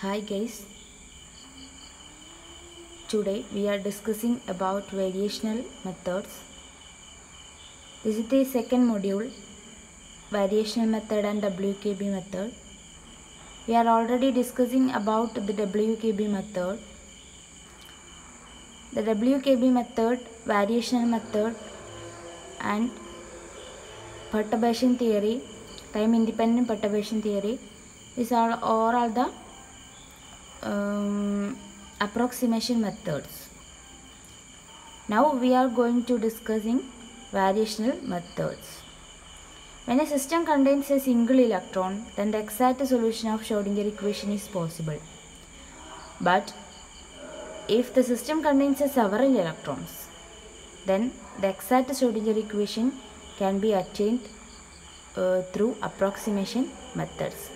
Hi guys. Today we are discussing about variational methods. This is the second module variational method and WKB method. We are already discussing about the WKB method. The WKB method, variational method and perturbation theory, time independent perturbation theory these are all are the um, approximation methods. Now we are going to discussing variational methods. When a system contains a single electron, then the exact solution of Schrodinger equation is possible. But if the system contains several electrons, then the exact Schrodinger equation can be attained uh, through approximation methods.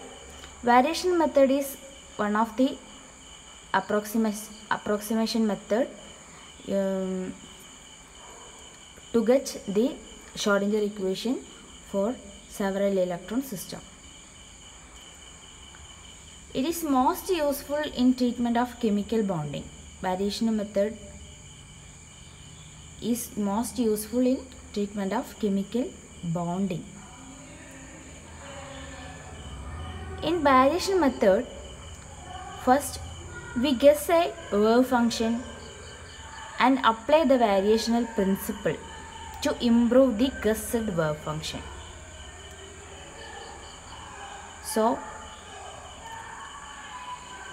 Variation method is one of the approximation approximation method um, to get the Schrodinger equation for several electron system. It is most useful in treatment of chemical bonding. Variation method is most useful in treatment of chemical bonding. In variation method, first we guess a wave function and apply the variational principle to improve the guessed wave function. So,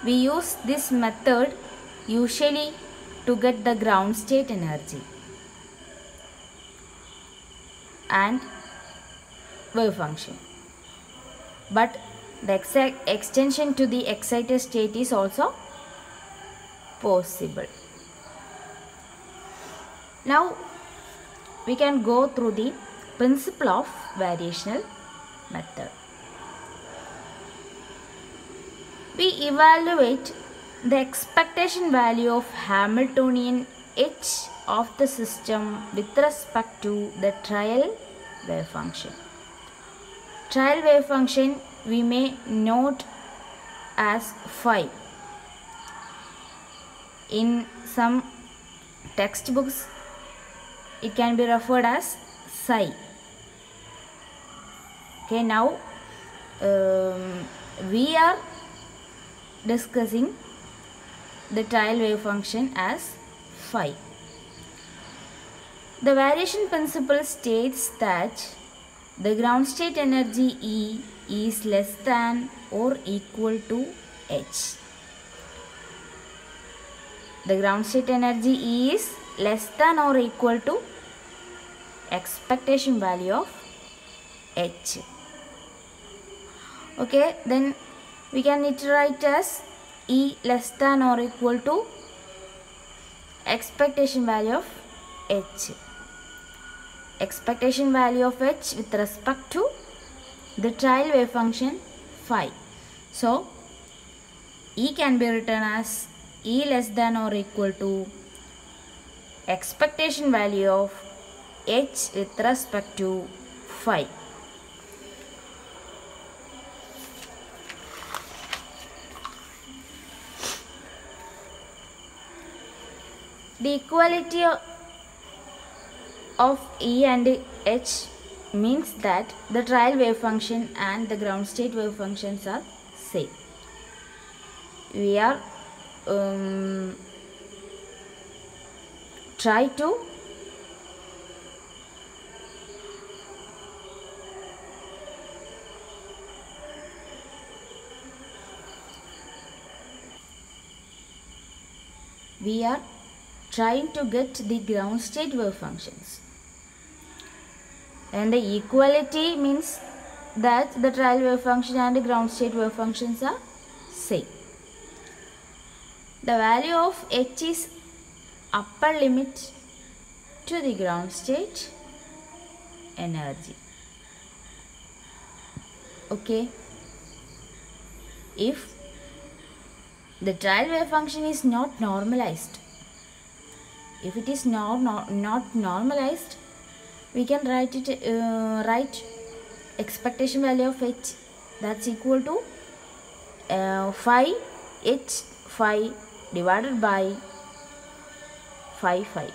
we use this method usually to get the ground state energy and wave function. But the extension to the excited state is also possible. Now we can go through the principle of variational method. We evaluate the expectation value of Hamiltonian H of the system with respect to the trial wave function. Trial wave function we may note as phi. In some textbooks, it can be referred as psi. Okay, now um, we are discussing the trial wave function as phi. The variation principle states that the ground state energy E is less than or equal to H. The ground state energy E is less than or equal to expectation value of H. Okay, then we can iterate as E less than or equal to expectation value of H. Expectation value of H with respect to the trial wave function phi. So, E can be written as E less than or equal to expectation value of H with respect to phi. The equality of E and H means that the trial wave function and the ground state wave functions are same. We are um, try to we are trying to get the ground state wave functions and the equality means that the trial wave function and the ground state wave functions are same. The value of h is upper limit to the ground state energy. Okay. If the trial wave function is not normalized, if it is not, not, not normalized, we can write it uh, write expectation value of h that's equal to uh, phi h phi divided by phi phi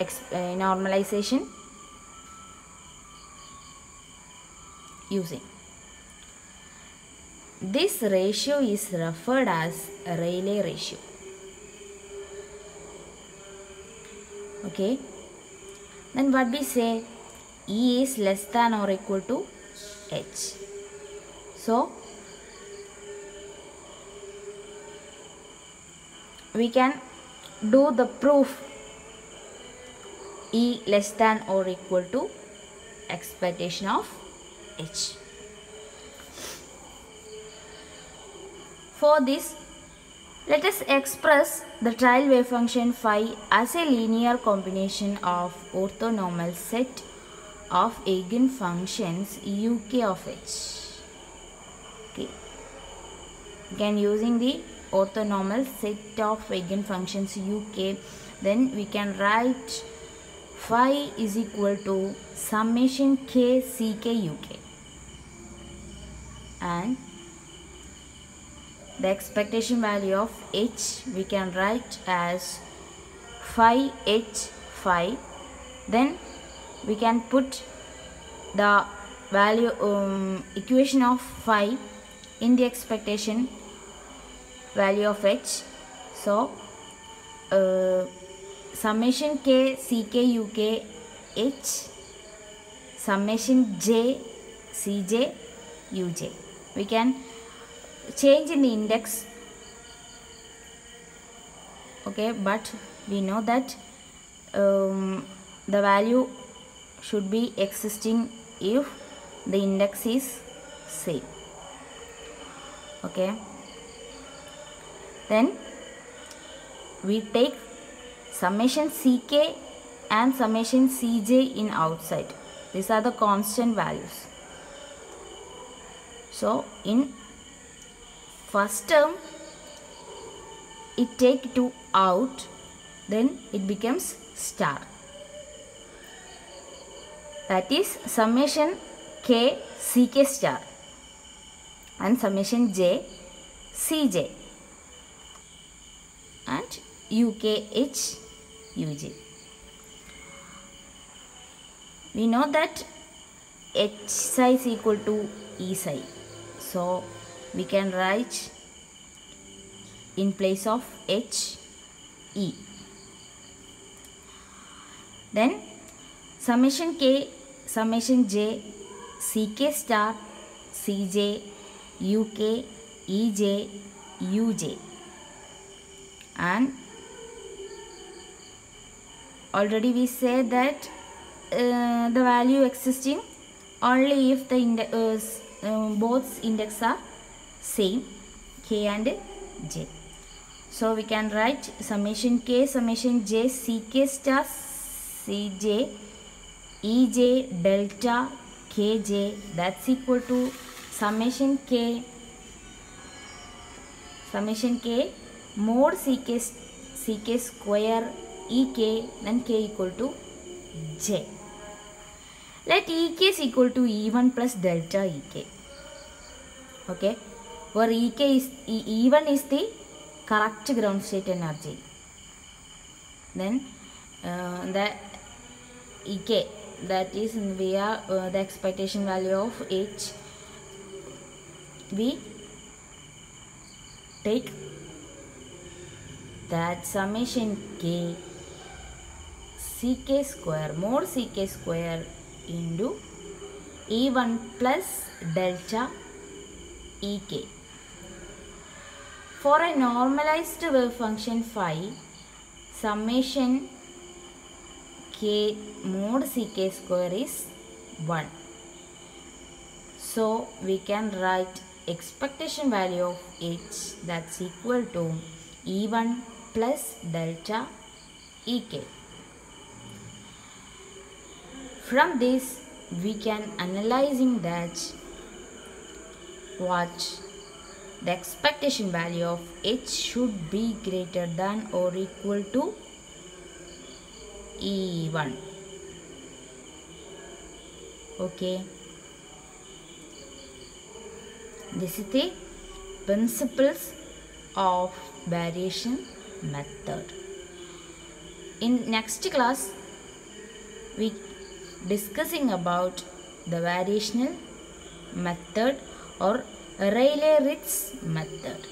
Ex- uh, normalization using. This ratio is referred as Rayleigh ratio. Okay. Then what we say? E is less than or equal to h. So we can do the proof e less than or equal to expectation of h for this let us express the trial wave function phi as a linear combination of orthonormal set of eigenfunctions uk of h. Okay. Again using the orthonormal set of eigenfunctions uk then we can write phi is equal to summation k ck uk and the expectation value of h we can write as phi h phi. Then we can put the value um, equation of phi in the expectation value of h. So uh, summation k ck uk h. Summation j cj uj we can change in the index. Okay but we know that um, the value should be existing if the index is same. Okay then we take summation ck and summation cj in outside. These are the constant values. So in first term it take to out then it becomes star. That is summation k ck star and summation j cj and ukh uj we know that h psi is equal to e psi so we can write in place of h e. Then summation k summation j ck star cj uk ej uj and already we said that uh, the value existing only if the inde- uh, uh, both index are same k and j. So we can write summation k summation j ck star cj ej delta kj that's equal to summation k summation k mod C K C K square E k none k equal to J let E k equal to even plus delta E k okay और E k even is the correct ground state energy then the E k that is we are the expectation value of H we take that summation k ck square more ck square into e1 plus delta ek for a normalized wave function phi summation k mod ck square is 1 so we can write expectation value of h that's equal to e1 plus delta ek from this we can analyzing that what the expectation value of h should be greater than or equal to e1 okay. This is the principles of variation method. In next class, we discussing about the variational method or Rayleigh-Ritz method.